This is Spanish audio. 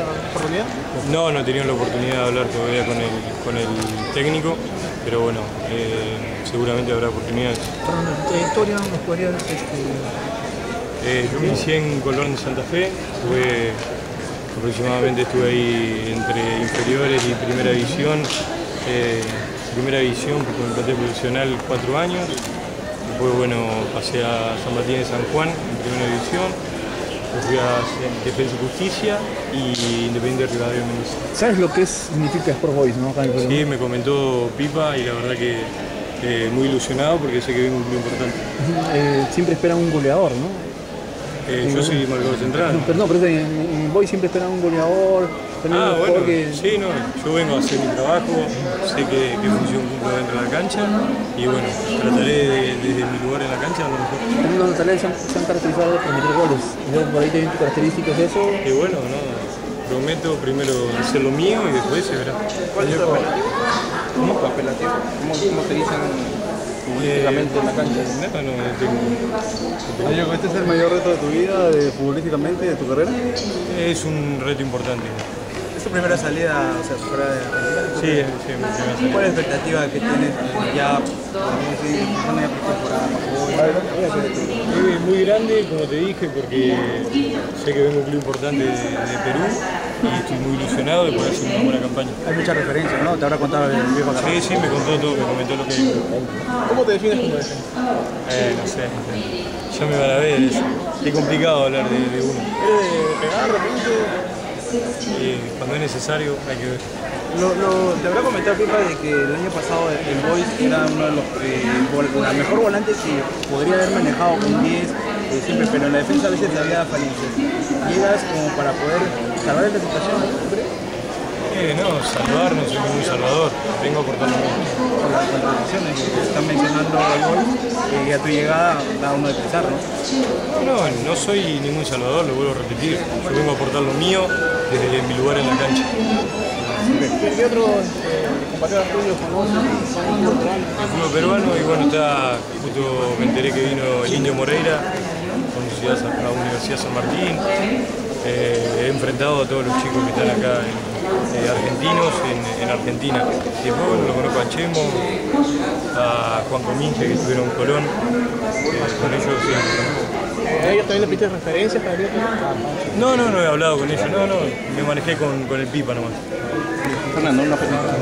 esta oportunidad? No, no he tenido la oportunidad de hablar todavía con el, con el técnico, pero bueno, eh, seguramente habrá oportunidades. Tu trayectoria nos podría este, Eh, yo inicié en Colón de Santa Fe, jugué aproximadamente estuve ahí entre inferiores y primera división. Eh, primera división con el plantel profesional cuatro años. Después bueno, pasé a San Martín de San Juan en primera división. A Defensa y Justicia y Independiente de Rivadavia Mendoza. ¿Sabes lo que es, significa Sport Boys, no? Acá en el Perú? Sí, me comentó Pipa y la verdad que eh, muy ilusionado porque sé que viene un club importante. Eh, siempre esperan un goleador, ¿no? Eh, yo soy marcador central. No, pero no, pero en, en siempre esperan un goleador. tener Ah, un bueno, que... sí, no, yo vengo a hacer mi trabajo, sé que, que función cumplo dentro de la cancha y bueno, trataré de- desde mi lugar en la cancha a lo mejor. También los natales se han, se han caracterizado por meter goles. Yo por ahí tienen características de eso. Y bueno, no, prometo primero hacer lo mío y después se verá. ¿Cuál es tu apelativo? ¿Cómo, cómo te dicen futbolísticamente en la cancha? No, no, no tengo- Diego, ¿este es el mayor reto de tu vida, de, futbolísticamente, de tu carrera? es un reto importante. ¿Es tu primera salida, o sea, fuera de Argentina? Sí, sí, salir. ¿Cuál es la expectativa que tienes ya, ya pretemporada? Es muy grande, como te dije, porque sé que vengo un club importante de, de Perú y estoy muy ilusionado de poder hacer una buena campaña. Hay muchas referencias, ¿no? Te habrá contado el viejo acá. Sí, sí, me contó todo, me comentó lo que dijo. ¿Cómo te defines como defensa? Eh, no sé, no sé. Ya me van a ver, es, es complicado hablar de, de uno. ¿Eres de pegar de repente? Y cuando es necesario hay que ver. Lo, lo, te habrá comentado, Pipa, de que el año pasado el Boys era uno de los eh, mejor volante que podría haber manejado con 10 eh, siempre, pero en la defensa a veces había falencias. Llegas como para poder salvar esta situación. Eh, no, salvar no soy ningún salvador, vengo a aportar. Por las contradicciones que están mencionando el Boys, eh, y a tu llegada da uno de pensar, ¿no? No, no soy ningún salvador, lo vuelvo a repetir. Yo vengo a aportar lo mío desde mi lugar en la cancha. ¿Qué, otros eh, famosos son culturales? El fútbol peruano y bueno, está, justo me enteré que vino el Indio Moreira con Universidad San- a Universidad San Martín. Eh, he enfrentado a todos los chicos que están acá en- eh, argentinos en, en Argentina. Y después bueno, lo conozco a Chemo, a Juan Cominge que estuvieron en Colón. Eh, con ellos sí. Eh, ¿A ellos también le pediste referencias para el No, no, no he hablado con ellos, no, no, me manejé con, con el Pipa nomás. Fernando, una pregunta.